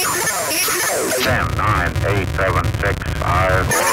Ten, nine, eight, seven, six, five, four, three, two,